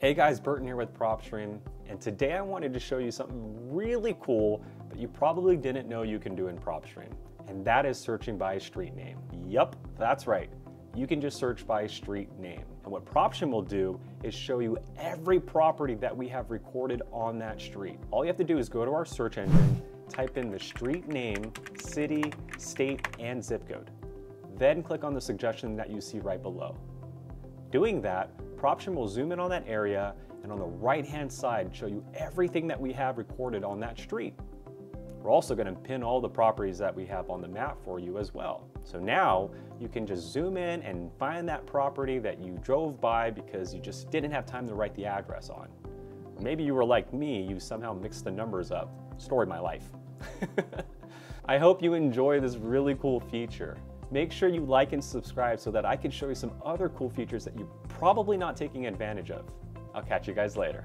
Hey guys, Burton here with PropStream, and today I wanted to show you something really cool that you probably didn't know you can do in PropStream, and that is searching by street name. Yup, that's right. You can just search by street name. And what PropStream will do is show you every property that we have recorded on that street. All you have to do is go to our search engine, type in the street name, city, state, and zip code. Then click on the suggestion that you see right below. Doing that, PropStream will zoom in on that area and on the right-hand side show you everything that we have recorded on that street. We're also gonna pin all the properties that we have on the map for you as well. So now you can just zoom in and find that property that you drove by because you just didn't have time to write the address on. Or maybe you were like me, you somehow mixed the numbers up. Story of my life. I hope you enjoy this really cool feature. Make sure you like and subscribe so that I can show you some other cool features that you're probably not taking advantage of. I'll catch you guys later.